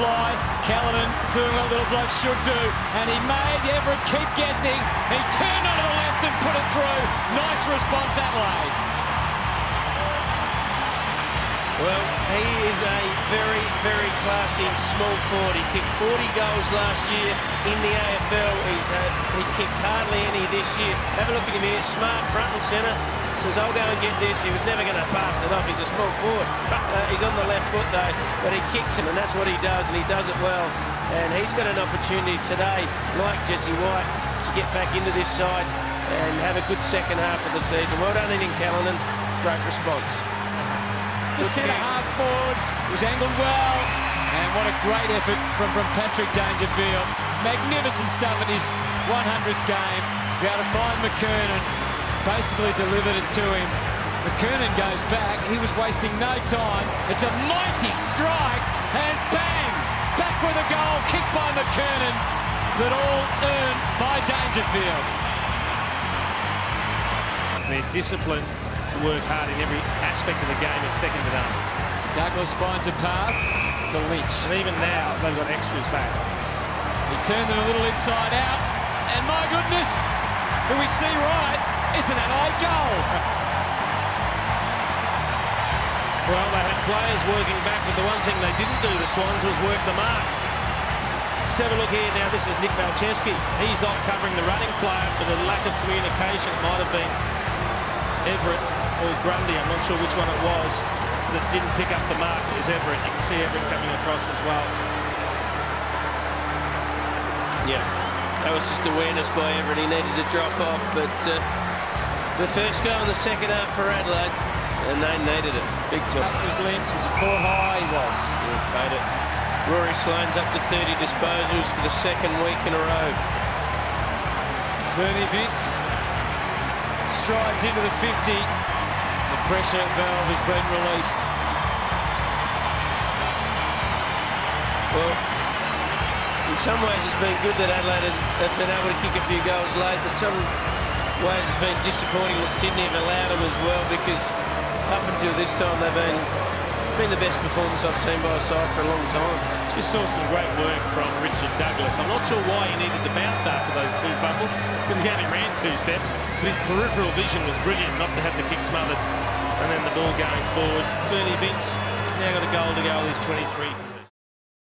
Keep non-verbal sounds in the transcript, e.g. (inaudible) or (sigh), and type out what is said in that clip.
fly. Callinan doing what little blokes should do. And he made Everitt keep guessing. He turned onto the left and put it through. Nice response, Adelaide. Well, he is a very, very classy small forward. He kicked 40 goals last year in the AFL. He's had, he kicked hardly any this year. Have a look at him here, smart front and centre. Says, I'll go and get this. He was never going to pass it off. He's a small forward. Uh, he's on the left foot, though, but he kicks him, and that's what he does, and he does it well. And he's got an opportunity today, like Jesse White, to get back into this side and have a good second half of the season. Well done, Ian Callinan. Great response to centre half forward. It was angled well. And what a great effort from, from Patrick Dangerfield. Magnificent stuff in his 100th game. Be able to find McKernan. Basically delivered it to him. McKernan goes back. He was wasting no time. It's a mighty strike. And bang! Back with a goal. Kicked by McKernan. That all earned by Dangerfield. Their discipline to work hard in every aspect of the game is second to none. Douglas finds a path to Lynch. And even now, they've got extras back. He turned it a little inside out. And my goodness, do we see right? It's an Adelaide goal. (laughs) well, they had players working back, but the one thing they didn't do, the Swans, was work the mark. Just have a look here now. This is Nick Malceski. He's off covering the running player, but a lack of communication might have been Everitt or Grundy, I'm not sure which one it was, that didn't pick up the mark. It was Everitt. You can see Everitt coming across as well. Yeah, that was just awareness by Everitt. He needed to drop off, but uh, the first goal in the second half for Adelaide, and they needed it big time. That was Lynch. Was it poor high? He was. Yeah, paid it. Rory Sloane's up to 30 disposals for the second week in a row. Bernie Vince strides into the 50. The pressure valve has been released. Well, in some ways it's been good that Adelaide have been able to kick a few goals late, but some ways it's been disappointing that Sydney have allowed them as well because up until this time they've been been the best performance I've seen by a side for a long time. Just saw some great work from Richard Douglas. I'm not sure why he needed the bounce after those two fumbles because he only ran two steps, but his peripheral vision was brilliant not to have the kick smothered and then the ball going forward. Bernie Vince now got a goal to go with his 23.